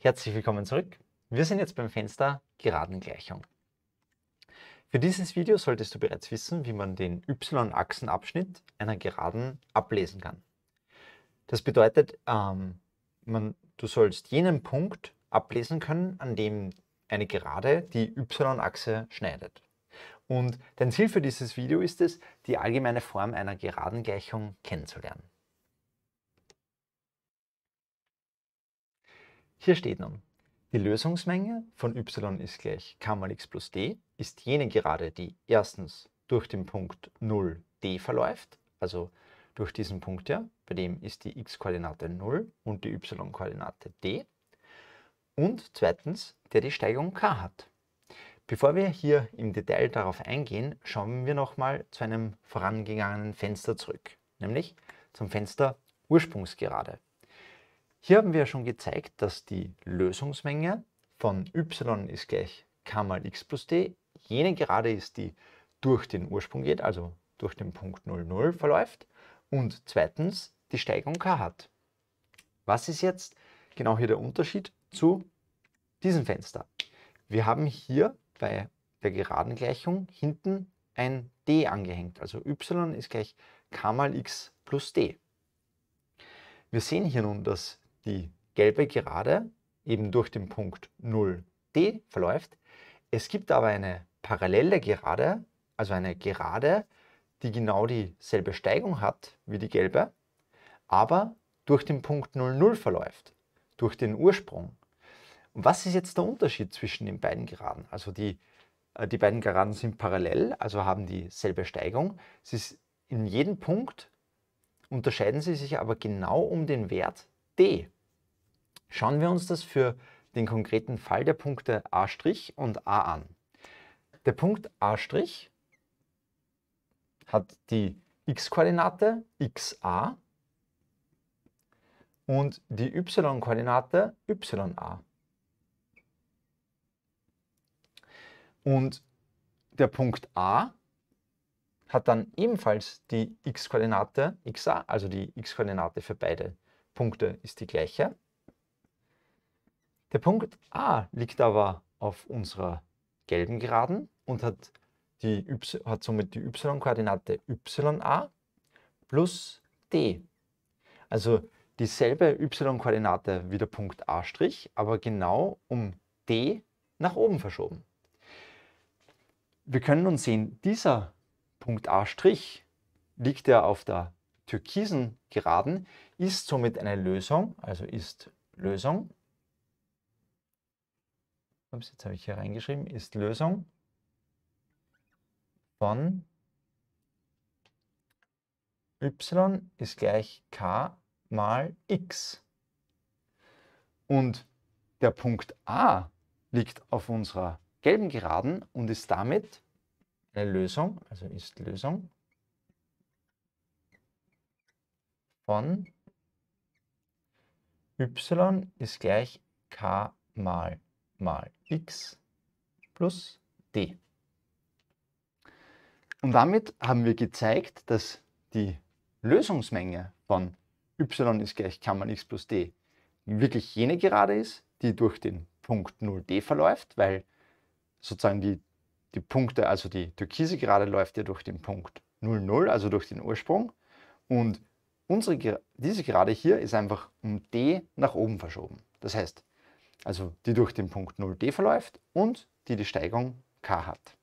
Herzlich willkommen zurück. Wir sind jetzt beim Fenster Geradengleichung. Für dieses Video solltest du bereits wissen, wie man den y-Achsenabschnitt einer Geraden ablesen kann. Das bedeutet, ähm, man, du sollst jenen Punkt ablesen können, an dem eine Gerade die y-Achse schneidet. Und dein Ziel für dieses Video ist es, die allgemeine Form einer Geradengleichung kennenzulernen. Hier steht nun, die Lösungsmenge von y ist gleich k mal x plus d ist jene Gerade, die erstens durch den Punkt 0 d verläuft, also durch diesen Punkt hier, bei dem ist die x-Koordinate 0 und die y-Koordinate d, und zweitens, der die Steigung k hat. Bevor wir hier im Detail darauf eingehen, schauen wir nochmal zu einem vorangegangenen Fenster zurück, nämlich zum Fenster Ursprungsgerade. Hier haben wir schon gezeigt, dass die Lösungsmenge von y ist gleich k mal x plus d jene Gerade ist, die durch den Ursprung geht, also durch den Punkt 0, 0 verläuft und zweitens die Steigung k hat. Was ist jetzt genau hier der Unterschied zu diesem Fenster? Wir haben hier bei der Geradengleichung hinten ein d angehängt. Also y ist gleich k mal x plus d. Wir sehen hier nun, dass die gelbe Gerade eben durch den Punkt 0d verläuft. Es gibt aber eine parallele Gerade, also eine Gerade, die genau dieselbe Steigung hat wie die gelbe, aber durch den Punkt 00 verläuft, durch den Ursprung. Und was ist jetzt der Unterschied zwischen den beiden Geraden? Also die, äh, die beiden Geraden sind parallel, also haben dieselbe Steigung. Es ist in jedem Punkt unterscheiden sie sich aber genau um den Wert d. Schauen wir uns das für den konkreten Fall der Punkte a' und a an. Der Punkt a' hat die x-Koordinate xa und die y-Koordinate ya. Und der Punkt A hat dann ebenfalls die x-Koordinate xa, also die x-Koordinate für beide Punkte ist die gleiche. Der Punkt A liegt aber auf unserer gelben Geraden und hat, die y, hat somit die y-Koordinate ya plus d. Also dieselbe y-Koordinate wie der Punkt A', aber genau um d nach oben verschoben wir können nun sehen, dieser Punkt A' liegt ja auf der türkisen Geraden, ist somit eine Lösung, also ist Lösung. Ups, jetzt habe ich hier reingeschrieben, ist Lösung von y ist gleich k mal x. Und der Punkt A liegt auf unserer gelben Geraden und ist damit eine Lösung, also ist Lösung von y ist gleich k mal mal x plus d. Und damit haben wir gezeigt, dass die Lösungsmenge von y ist gleich k mal x plus d wirklich jene Gerade ist, die durch den Punkt 0d verläuft, weil sozusagen die, die Punkte, also die türkise Gerade läuft ja durch den Punkt 0, 0, also durch den Ursprung. Und unsere, diese Gerade hier ist einfach um d nach oben verschoben. Das heißt, also die durch den Punkt 0d verläuft und die die Steigung k hat.